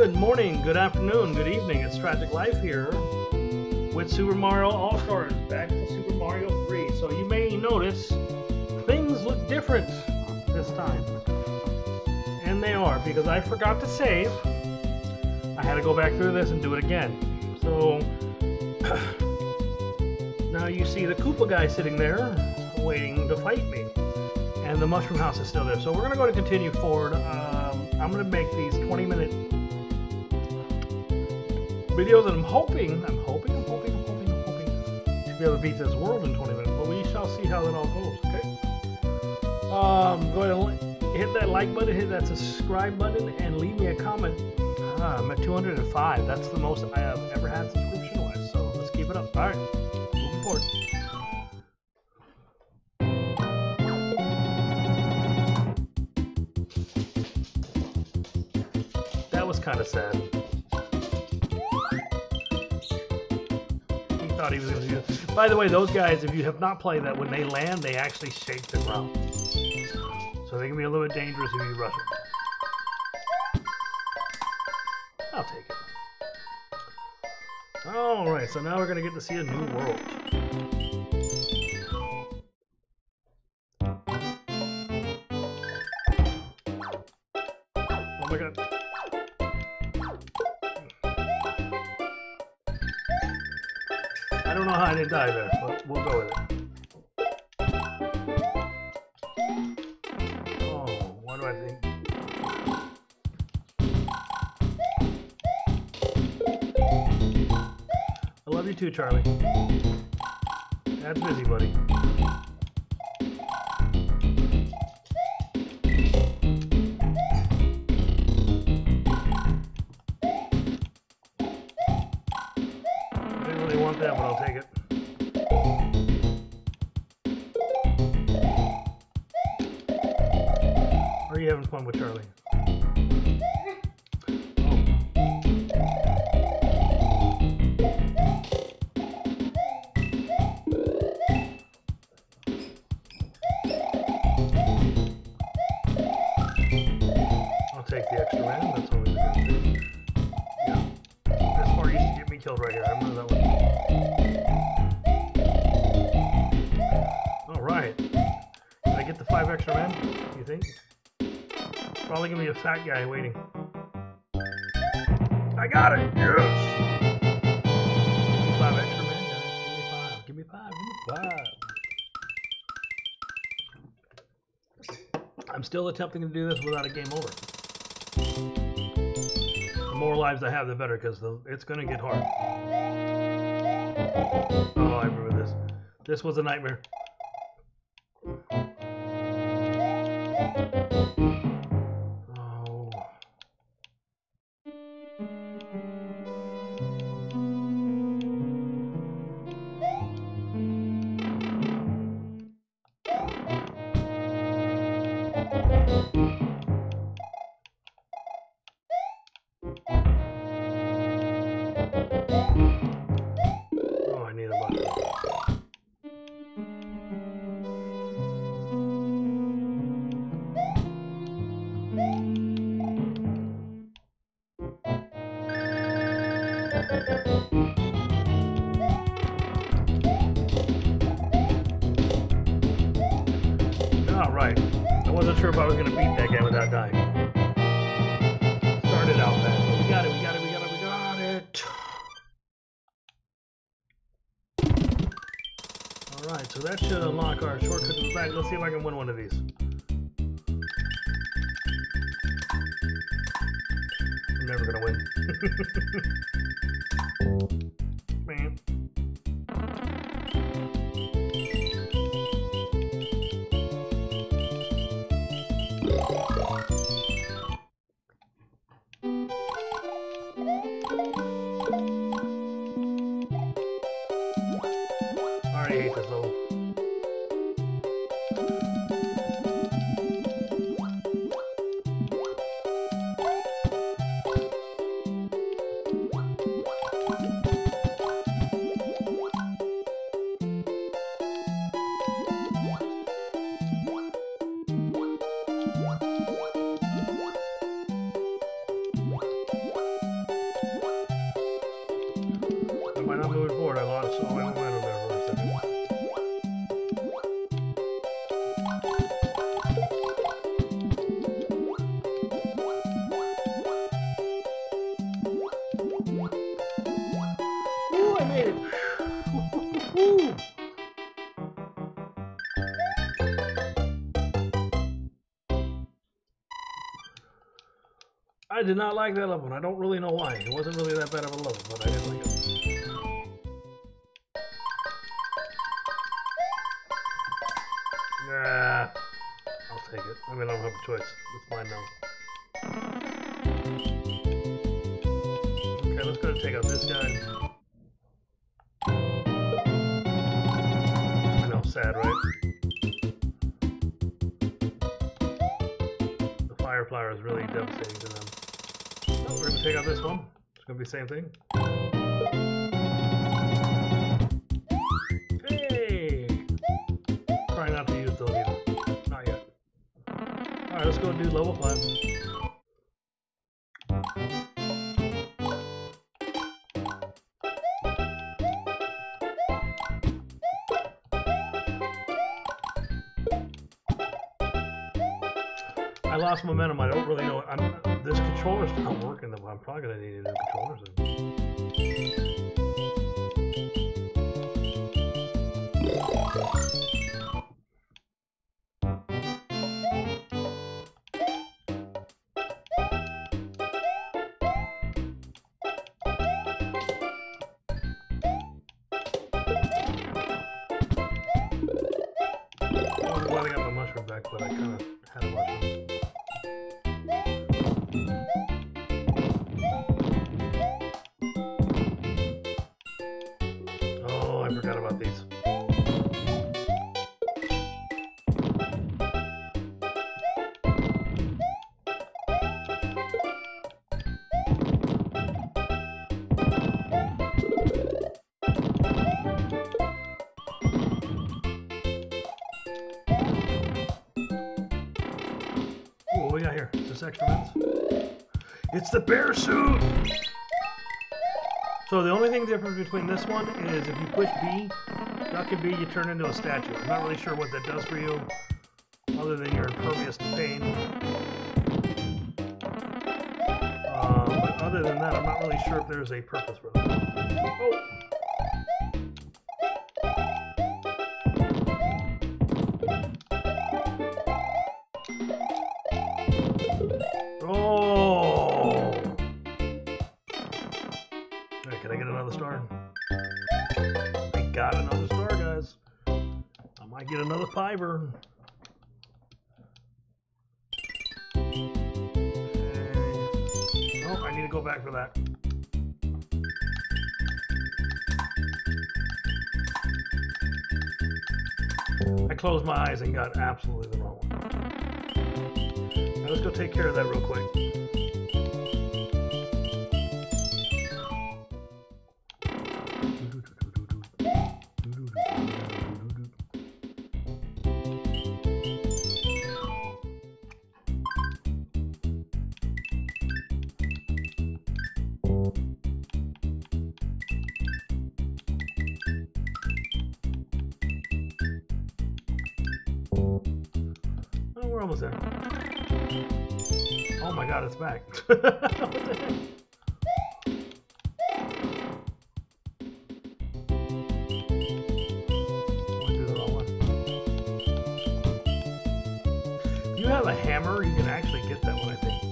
Good morning, good afternoon, good evening. It's Tragik Lyfe here with Super Mario All Stars back to Super Mario 3. So you may notice things look different this time. And they are because I forgot to save. I had to go back through this and do it again. So now you see the Koopa guy sitting there waiting to fight me. And the Mushroom House is still there. So we're going to go to continue forward. Um, I'm going to make these 20 minute videos and I'm hoping, I'm hoping, I'm hoping, I'm hoping, I'm hoping to be able to beat this world in 20 minutes. But we shall see how that all goes, okay? Um, go ahead and hit that like button, hit that subscribe button, and leave me a comment. Ah, I'm at 205. That's the most I have ever had subscription wise. So let's keep it up. All right, moving forward. That was kind of sad. Thought he was going to do. By the way, those guys, if you have not played that, when they land, they actually shake the ground. So they can be a little bit dangerous if you rush it. I'll take it. Alright, so now we're going to get to see a new world. There, but we'll go with it. Oh, what do I think? I love you too, Charlie. That's busy, buddy. Probably gonna be a fat guy waiting. I got it. Yes. Give me five extra men, guys. Give me five. Give me five. Give me five. I'm still attempting to do this without a game over. The more lives I have, the better, because it's going to get hard. Oh, I remember this. This was a nightmare. Back. Let's see if I can win one of these. I'm never gonna win. I did not like that level, and I don't really know why. It wasn't really that bad of a level, but I didn't like it. Yeah, I'll take it. I mean, I don't have a choice. It's mine now. Okay, let's go take out this guy. Fire flower is really devastating to them. Oh, we're gonna take out this one. It's gonna be the same thing. Hey! Try not to use those either. Not yet. Alright, let's go do level 5. Lost momentum. I don't really know. I'm, this controller's not working. Though. I'm probably gonna need a new controller It's the bear suit! So the only thing different between this one is if you push B, duck B, you turn into a statue. I'm not really sure what that does for you, other than you're impervious to pain. Um, but other than that, I'm not really sure if there's a purpose for that. Oh! Okay. Oh, I need to go back for that. I closed my eyes and got absolutely the wrong one. Now let's go take care of that real quick. Oh, we're almost there. Oh my god, it's back. you have a hammer, you can actually get that one, I think.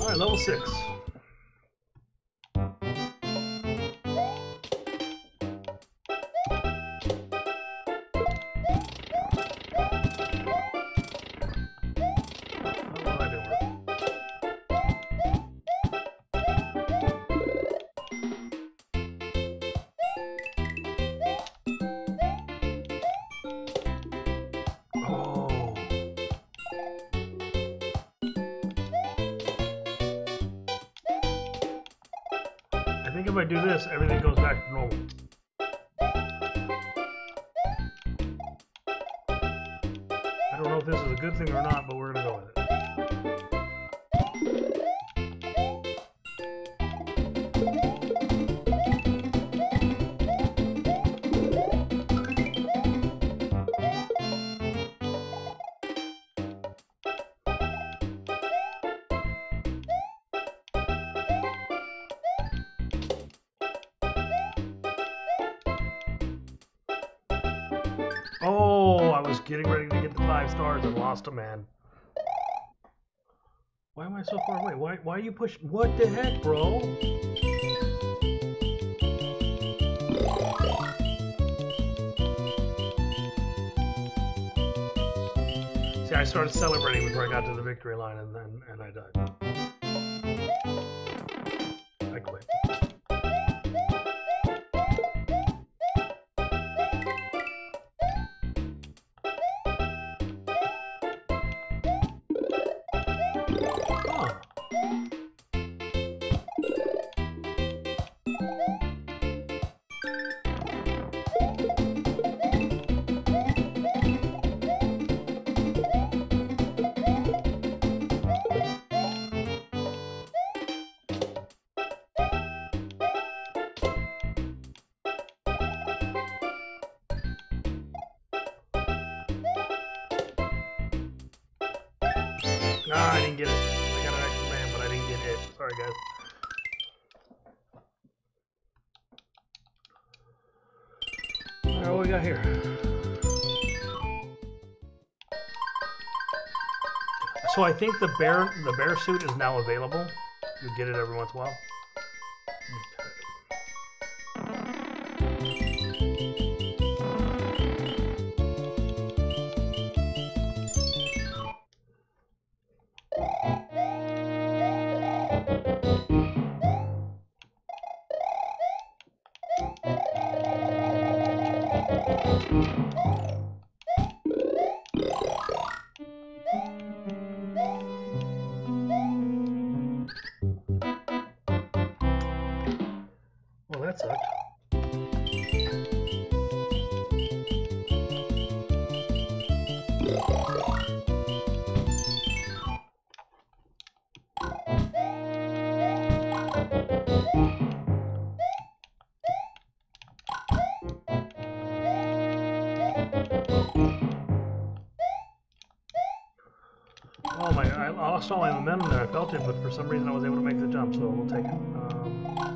Alright, level 6. think if I do this, everything goes back to normal. I don't know if this is a good thing or not. Was getting ready to get the five stars and lost a man. Why am I so far away? Why why are you push what the heck, bro? See, I started celebrating before I got to the victory line and then and I died. Sorry, guys. Alright, what we got here? So I think the bear the bear suit is now available. You get it every once in a while. Oh, lost all my momentum there. I felt it, but for some reason I was able to make the jump, so we'll take it. Um,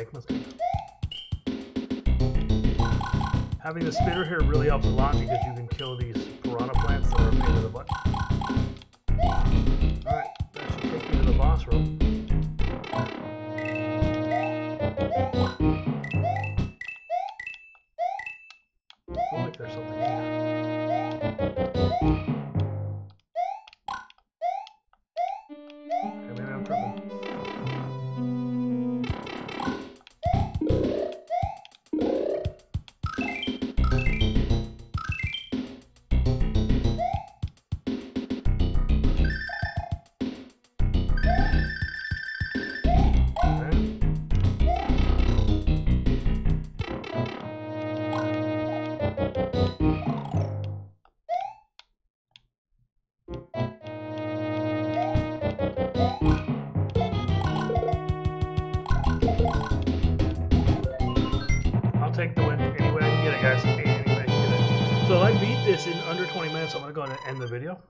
Make mistakes. Having the spitter here really helps a lot because you can kill these piranha plants that are a pain in the butt. Alright, that should take me to the boss room. I like there's something here. This in under 20 minutes, I'm gonna go ahead and end the video.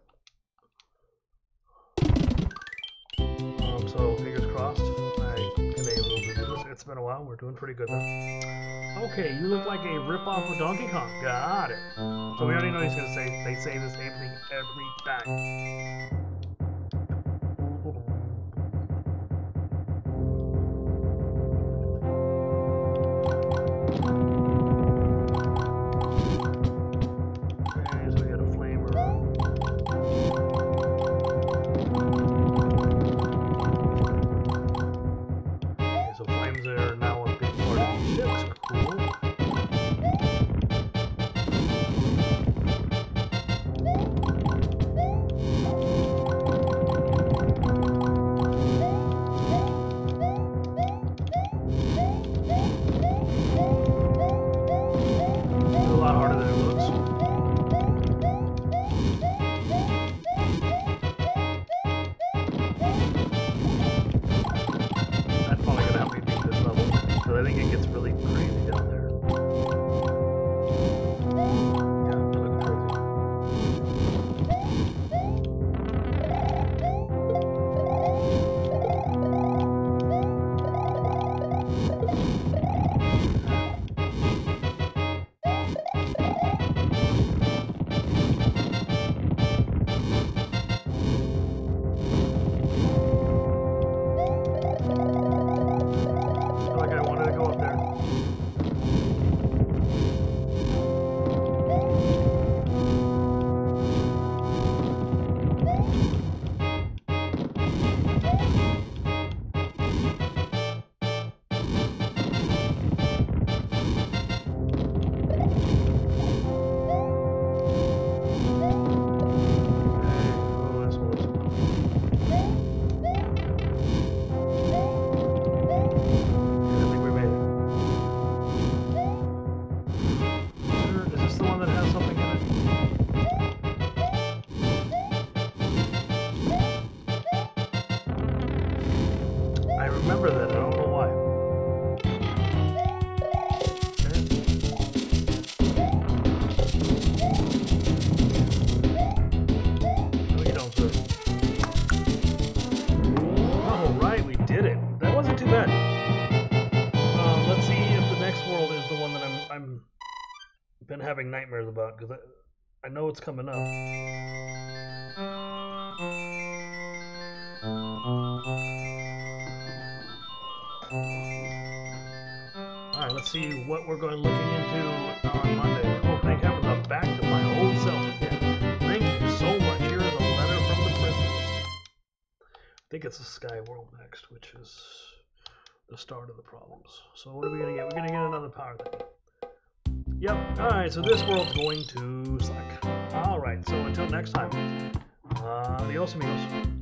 Um, so fingers crossed. I can be able to do this. It's been a while. We're doing pretty good. Okay, you look like a rip-off of Donkey Kong. Got it. So we already know he's gonna say they say the same thing every time. The one that about because I, I know it's coming up. All right, let's see what we're going looking into on Monday. Oh, thank heavens, I'm back to my old self again. Thank you so much. Here is a letter from the prisoners. I think it's the Sky World next, which is the start of the problems. So what are we gonna get? We're gonna get another power thing. Yep. All right. So this world's going to slack. All right. So until next time. Uh, adios, amigos.